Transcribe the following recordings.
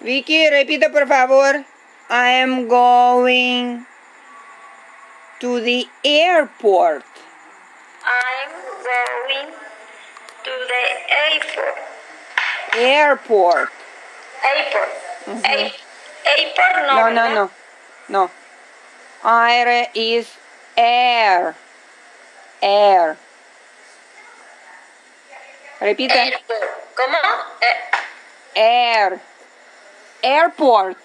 Vicky, repite por favor. I am going to the airport. I'm going to the airport. Airport. Airport. Airport no. No, no, no. No. Aire is air. Air. Repite. Airport. ¿Cómo? Eh, Air. Airport.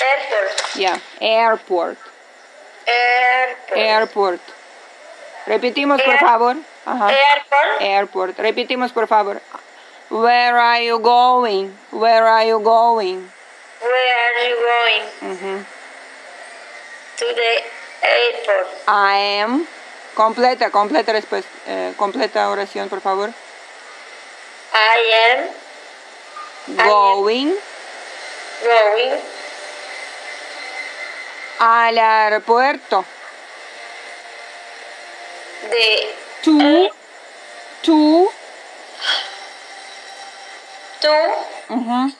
airport. Yeah, airport. Airport. Airport. Repetimos, por favor. Ajá. Airport. Airport. Repetimos, por favor. Where are you going? Where are you going? Where are you going? To the airport. I am. Completa, completa respuesta. eh, completa oración, por favor. I am am. Going al aeropuerto. the To, Eh. to, to ujú,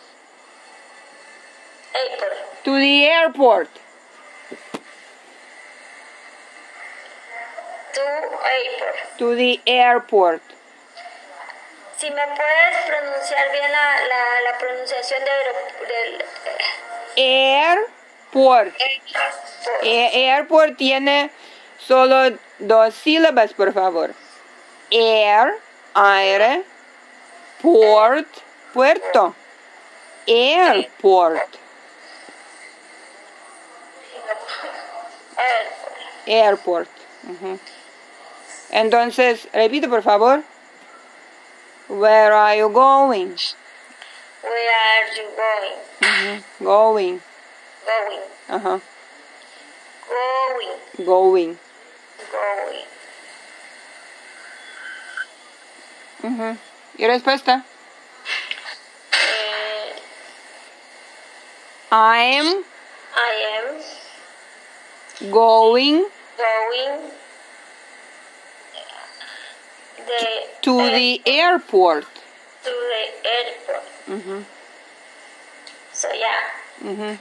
airport. to the airport. To airport. To the airport. Si me puedes pronunciar bien la, la, la pronunciación de aero- del Airport. airport. Eh, airport tiene solo dos sílabas, por favor. Air, aire, port, puerto. Airport. Airport. Ujú. Entonces, repite, por favor. Where are you going? Where are you going? Ujú. Going. Going. Ajá. Going. Going. Going. Ujú. ¿Y respuesta? Eh, I am I am going going the to the airport. to the airport. Ujú. So yeah. Ujú.